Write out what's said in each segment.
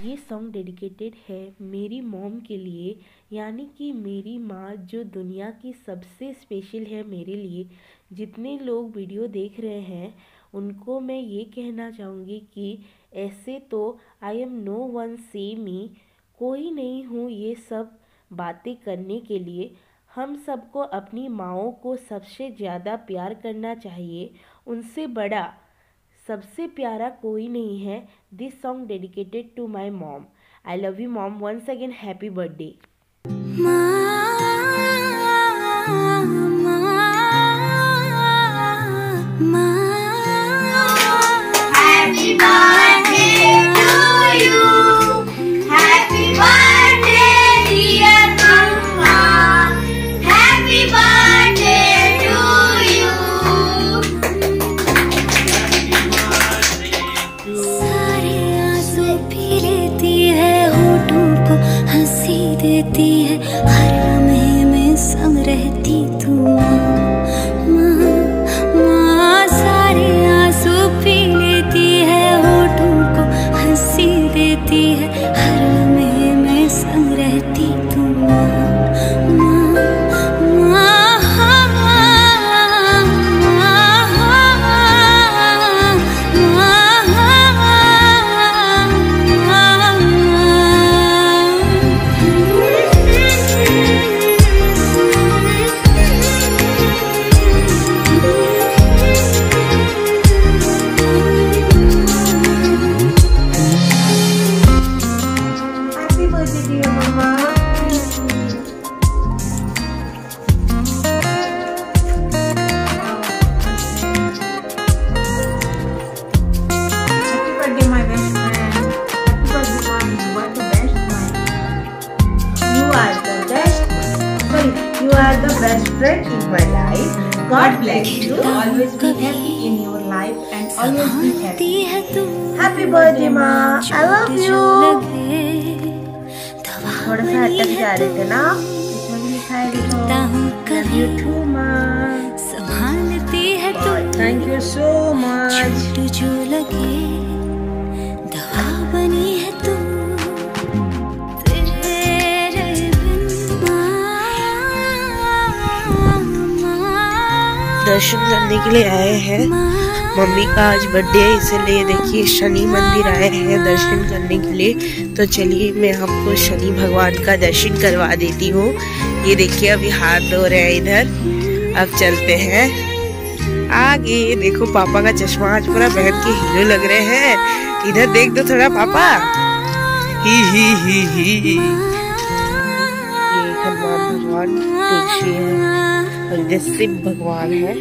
ये song dedicated है मेरी मॉम के लिए, यानी कि मेरी माँ जो दुनिया की सबसे स्पेशल है मेरे लिए। जितने लोग वीडियो देख रहे हैं, उनको मैं ये कहना चाहूँगी कि ऐसे तो आई एम नो वन से मी कोई नहीं हूँ ये सब बातें करने के लिए। हम सबको अपनी माओ को सबसे ज़्यादा प्यार करना चाहिए। उनसे बड़ा सबसे प्यारा कोई नहीं है। This song dedicated to my mom I love you mom once again happy birthday देती है हर लम्हे में संग रहती तू माँ। Best friend in my life. God bless you. Always be happy in your life and always be happy. है तू Happy birthday, ma. I love you. थोड़ा सा अटक जा रहे थे ना इसमें भी लिखा है देखो लव यू टू माँ संभालती है तू थैंक यू सो मच जो लगे दर्शन करने के लिए आए हैं। मम्मी का आज बर्थडे है, इसीलिए देखिए शनि मंदिर आए हैं दर्शन करने के लिए। तो चलिए मैं आपको शनि भगवान का दर्शन करवा देती हूँ। ये देखिए अभी हाथ धो रहे हैं इधर। अब चलते हैं। आगे देखो पापा का चश्मा आज पूरा बहन के हीरो लग रहे हैं। इधर देख दो थोड़ा पापा। ही ही ही ही। ये हनुमान भगवान तुलसी है। और इधर शिव भगवान है,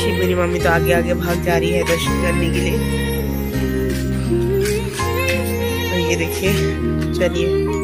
शिव मेरी मम्मी तो आगे आगे भाग जा रही है दर्शन करने के लिए। और ये देखिए, चलिए।